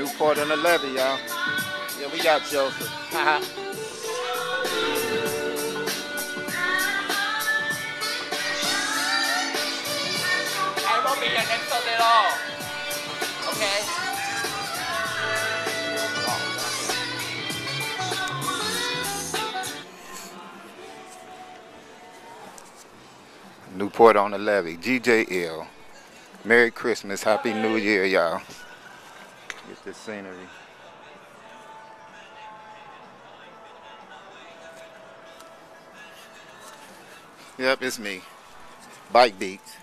Newport on the levee, y'all. Yeah, we got Joseph. I won't be here next Sunday at all. Okay? Newport on the levee. GJL. Merry Christmas. Happy New Year, y'all. Get the scenery. Yep, it's me. Bike Beats.